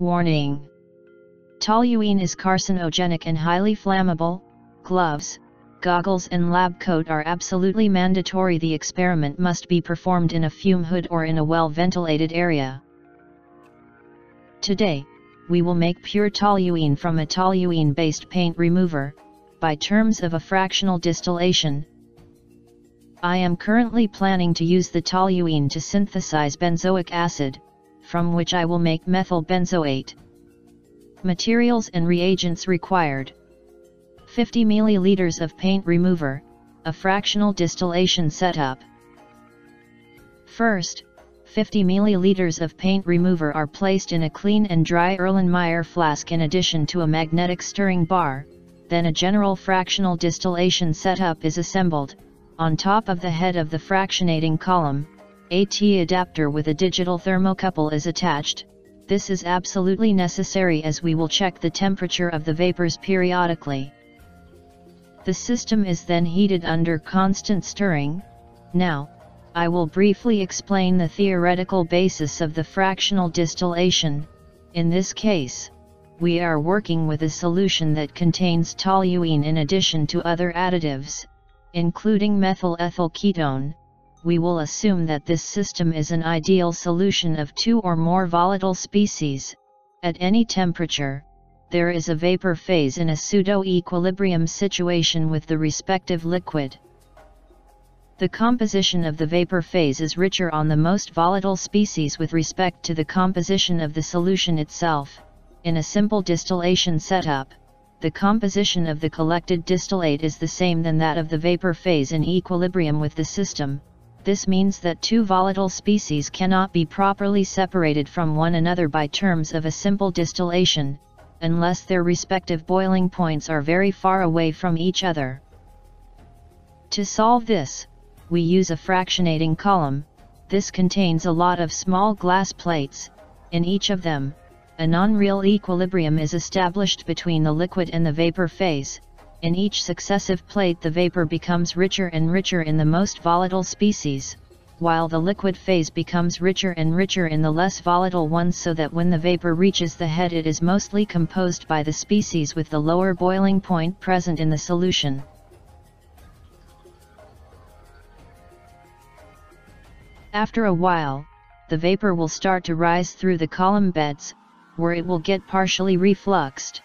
Warning! Toluene is carcinogenic and highly flammable, gloves, goggles and lab coat are absolutely mandatory the experiment must be performed in a fume hood or in a well-ventilated area. Today, we will make pure toluene from a toluene-based paint remover, by terms of a fractional distillation. I am currently planning to use the toluene to synthesize benzoic acid, from which I will make methyl benzoate. Materials and reagents required 50 ml of paint remover, a fractional distillation setup. First, 50 ml of paint remover are placed in a clean and dry Erlenmeyer flask in addition to a magnetic stirring bar, then a general fractional distillation setup is assembled, on top of the head of the fractionating column, a T adapter with a digital thermocouple is attached, this is absolutely necessary as we will check the temperature of the vapors periodically. The system is then heated under constant stirring. Now, I will briefly explain the theoretical basis of the fractional distillation. In this case, we are working with a solution that contains toluene in addition to other additives, including methyl ethyl ketone, we will assume that this system is an ideal solution of two or more volatile species. At any temperature, there is a vapor phase in a pseudo-equilibrium situation with the respective liquid. The composition of the vapor phase is richer on the most volatile species with respect to the composition of the solution itself. In a simple distillation setup, the composition of the collected distillate is the same than that of the vapor phase in equilibrium with the system, this means that two volatile species cannot be properly separated from one another by terms of a simple distillation, unless their respective boiling points are very far away from each other. To solve this, we use a fractionating column, this contains a lot of small glass plates, in each of them, a non-real equilibrium is established between the liquid and the vapor phase, in each successive plate the vapor becomes richer and richer in the most volatile species, while the liquid phase becomes richer and richer in the less volatile ones so that when the vapor reaches the head it is mostly composed by the species with the lower boiling point present in the solution. After a while, the vapor will start to rise through the column beds, where it will get partially refluxed.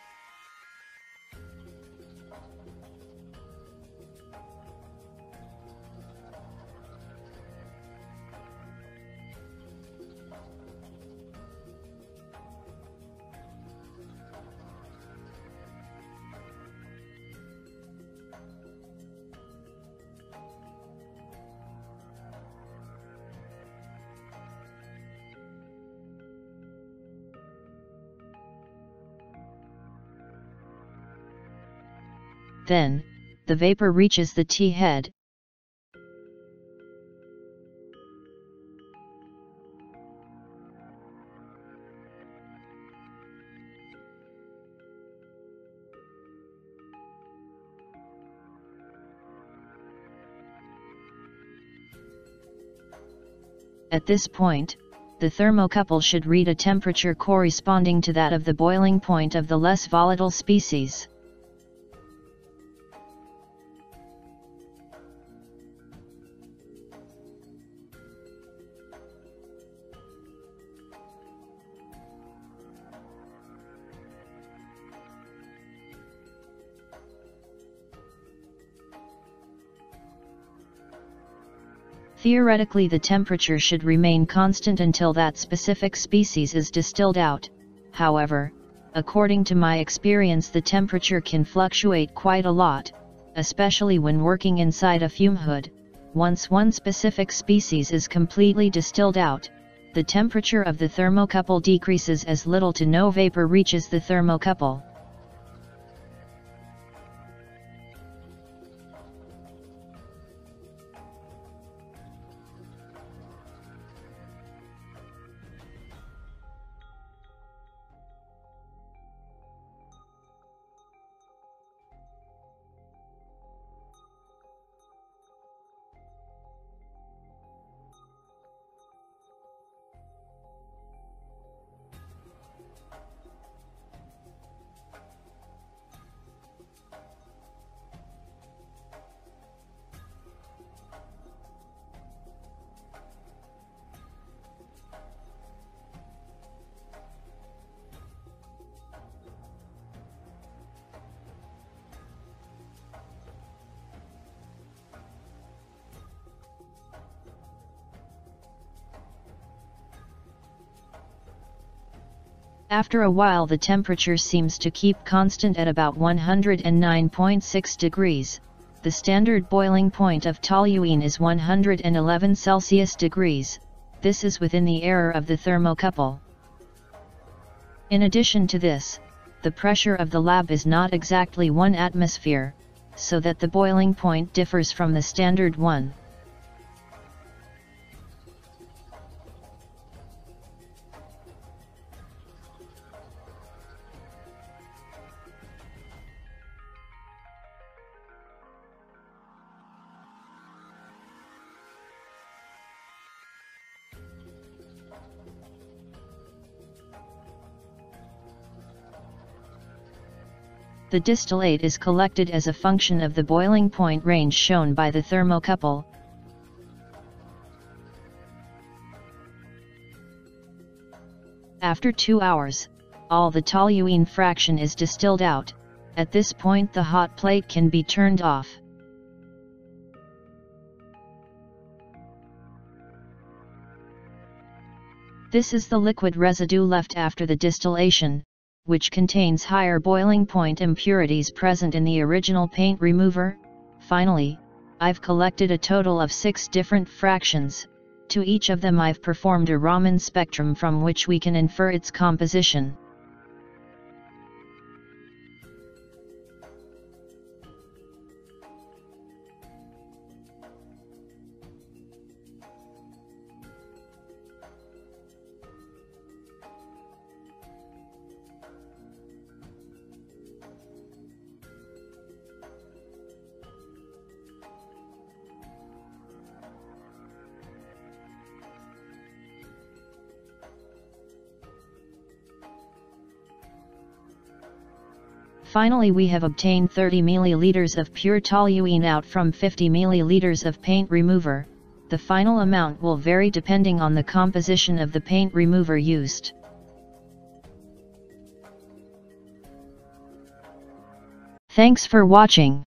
Then, the vapor reaches the T-head. At this point, the thermocouple should read a temperature corresponding to that of the boiling point of the less volatile species. Theoretically the temperature should remain constant until that specific species is distilled out, however, according to my experience the temperature can fluctuate quite a lot, especially when working inside a fume hood. Once one specific species is completely distilled out, the temperature of the thermocouple decreases as little to no vapor reaches the thermocouple. After a while the temperature seems to keep constant at about 109.6 degrees, the standard boiling point of toluene is 111 Celsius degrees, this is within the error of the thermocouple. In addition to this, the pressure of the lab is not exactly 1 atmosphere, so that the boiling point differs from the standard one. The distillate is collected as a function of the boiling point range shown by the thermocouple. After 2 hours, all the toluene fraction is distilled out, at this point the hot plate can be turned off. This is the liquid residue left after the distillation, which contains higher boiling point impurities present in the original paint remover. Finally, I've collected a total of 6 different fractions, to each of them I've performed a Raman spectrum from which we can infer its composition. Finally we have obtained 30 ml of pure toluene out from 50 ml of paint remover, the final amount will vary depending on the composition of the paint remover used. Thanks for watching.